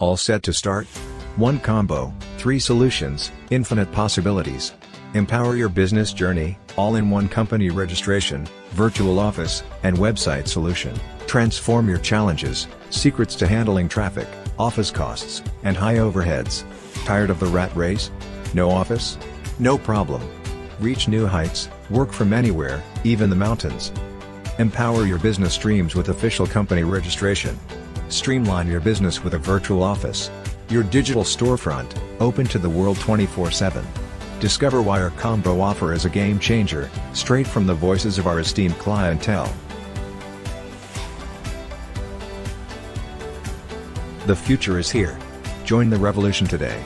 All set to start? One combo, three solutions, infinite possibilities. Empower your business journey, all in one company registration, virtual office, and website solution. Transform your challenges, secrets to handling traffic, office costs, and high overheads. Tired of the rat race? No office? No problem. Reach new heights, work from anywhere, even the mountains. Empower your business streams with official company registration. Streamline your business with a virtual office. Your digital storefront, open to the world 24-7. Discover why our combo offer is a game changer, straight from the voices of our esteemed clientele. The future is here. Join the revolution today.